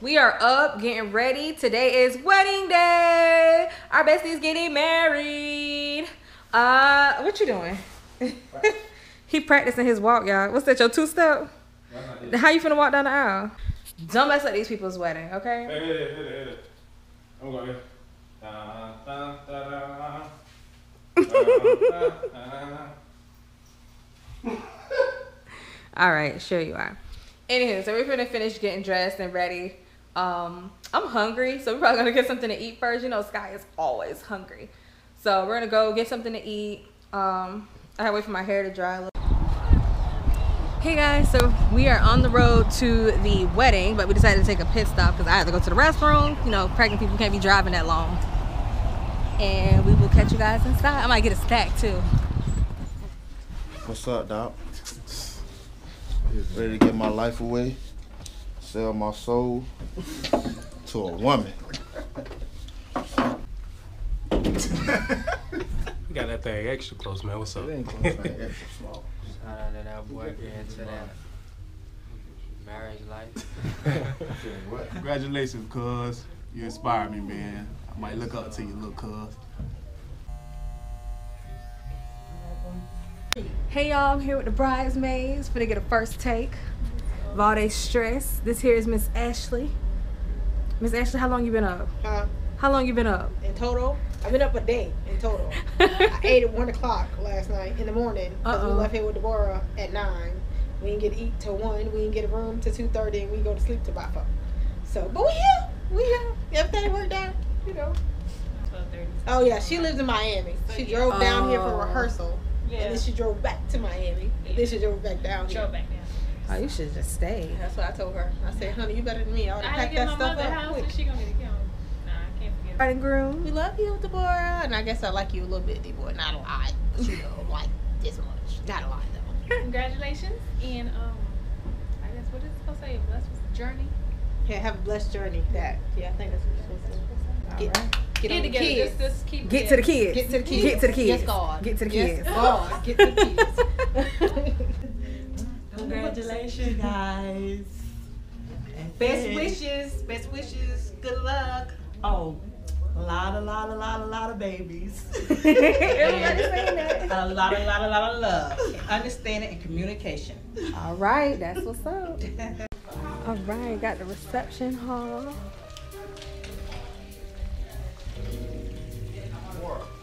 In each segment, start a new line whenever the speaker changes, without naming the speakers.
We are up getting ready. Today is wedding day. Our bestie's getting married. Uh, what you doing? he practicing his walk, y'all. What's that? Your two step? How you finna walk down the aisle? Don't mess up these people's wedding, okay?
Hey, it, hit it. I'm going here. Da, da, da, da. Da, da, da, da.
All right, sure you are. Anywho, so we're gonna finish getting dressed and ready. Um, I'm hungry, so we're probably gonna get something to eat first. You know, Sky is always hungry, so we're gonna go get something to eat. Um, I gotta wait for my hair to dry. A little. Hey guys, so we are on the road to the wedding, but we decided to take a pit stop because I had to go to the restroom. You know, pregnant people can't be driving that long. And we will catch you guys inside. I might get a stack too.
What's up, Doc? Ready to get my life away, sell my soul to a woman.
You got that thing extra close, man. What's up?
Shout out to that boy getting to that marriage life.
Congratulations, cuz. You inspire me, man. I might look up to you, little cuz.
Hey y'all, I'm here with the bridesmaids. Finna get a first take of all they stress. This here is Miss Ashley. Miss Ashley, how long you been up?
Huh?
How long you been up?
In total, I've been up a day in total. I ate at one o'clock last night in the morning because
Uh-oh.
We left here with Deborah at nine. We didn't get to eat till one. We didn't get a room till two thirty, and we go to sleep till about four. So, but we here, we here. Everything worked out, you know. Oh yeah, she lives in Miami. She drove down here for
Oh.
Rehearsal, and then she drove back to Miami. And then she drove back down Drove here.
Oh, you should just stay.
That's what I told her. I said, honey, you better than me. I would
I
have
to
packed
get
that
my
stuff
mother
up
house
quick.
and she gonna get a count. Nah, I can't forget.
Bride and groom.
We love you, Deborah, and I guess I like you a little bit, D-boy. Not a lot, but you know, like this much. Not a lot though.
Congratulations and um, I guess what is it supposed to say? Blessed journey.
Yeah, have a blessed journey. That yeah, I think that's what you're supposed to. Get, get,
Get together.
kids.
Just, just keep.
Get to the kids.
Get to the kids.
Get to the kids.
Yes, God.
Get to the kids. Yes.
God. Get to the kids.
Congratulations, guys. And best wishes, best wishes, good luck. Oh, a lot, a lot, a lot, a lot of babies.
Everybody's saying that.
a lot, a lot, a lot of love, understanding, and communication.
All right, that's what's up. All right, got the reception hall.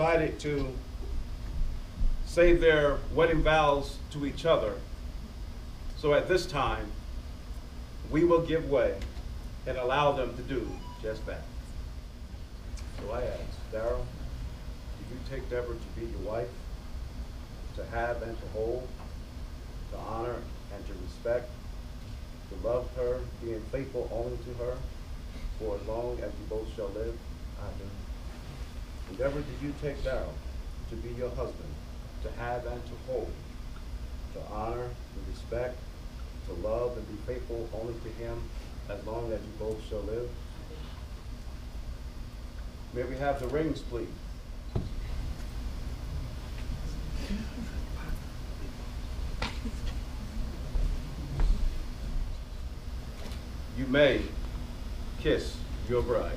decided to say their wedding vows to each other. So at this time, we will give way and allow them to do just that. So I ask, Daryl, do you take Deborah to be your wife, to have and to hold, to honor and to respect, to love her, being faithful only to her, for as long as you both shall live? I do. And you take Daryl to be your husband, to have and to hold, to honor, to respect, to love and be faithful only to him as long as you both shall live? May we have the rings, please? You may kiss your bride.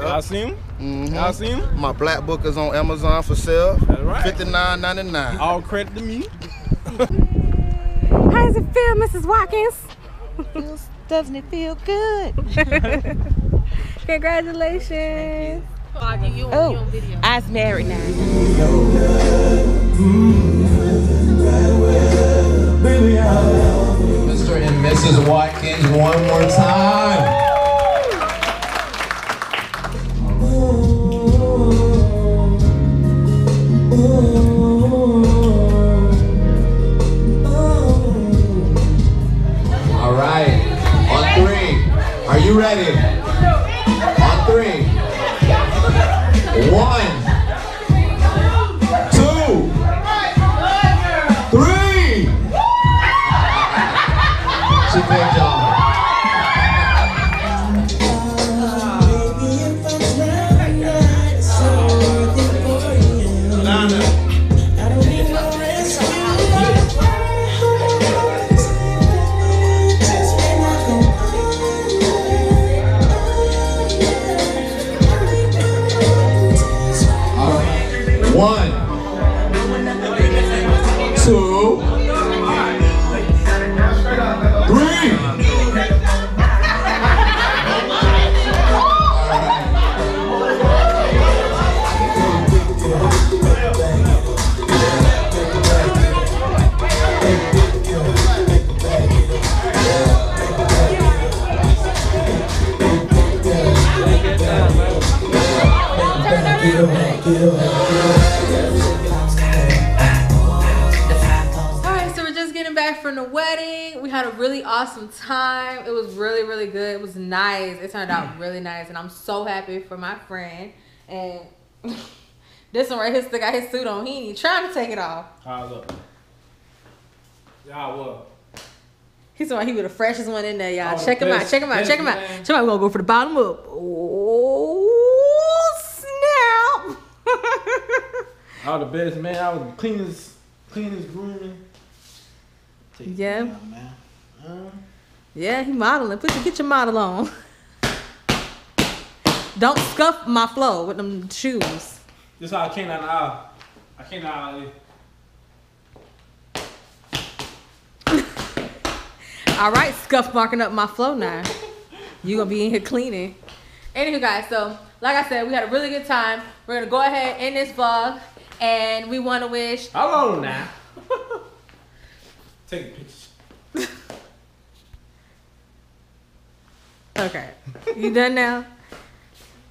married. Y'all see him?
Mhm.
Y'all see him?
My black book is on Amazon for sale.
That's right.
Fifty nine ninety nine.
All credit to me.
How does it feel, Mrs. Watkins?
Doesn't it feel good?
Congratulations.
Oh, I's married now.
Mr. and Mrs. Watkins, one more time. Ready? Two,
really awesome time. It was really, really good. It was nice. It turned out really nice, and I'm so happy for my friend. And this one right here still got his suit on. He ain't trying to take it off.
How's up? Y'all what?
He's the one. He was the freshest one in there, y'all.
Oh,
check him out.
best-
Check him out. Check him out.
man.
Check him out. We're gonna go for the bottom up. Oh snap!
All the best, man. I was the cleanest, cleanest grooming. Take
Yeah.
down, man. Uh,
Yeah, he modeling. Put your, get your model on. Don't scuff my flow with them shoes.
this how I came down the aisle. I came down.
All right, scuff marking up my flow now. You gonna be in here cleaning. Anywho, guys, so like I said, we had a really good time. We're gonna go ahead end this vlog, and we want to wish.
How long now? Take pictures.
Okay, you done now?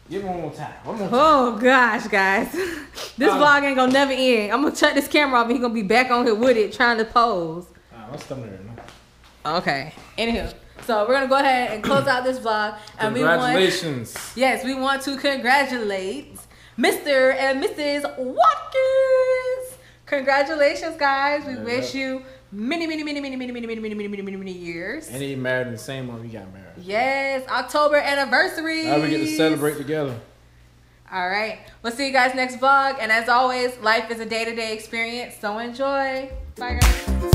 Give me one more time. One more time.
Oh gosh, guys, this
Uh,
vlog ain't gonna never end. I'm gonna shut this camera off and he gonna be back on here with it trying to pose.
Ah, my stomach now.
Okay. Anywho, so we're gonna go ahead and close out this vlog, and we want
Congratulations.
yes, we want to congratulate Mr. and Mrs. Watkins. Congratulations, guys. We
Yeah,
wish you many, many, many, many, many, many, many, many, many, many, many, many years.
And he married in the same month we got married.
Yes, October anniversary.
Now we get to celebrate together.
All right. We'll see you guys next vlog. And as always, life is a day to day experience. So enjoy. Bye, guys.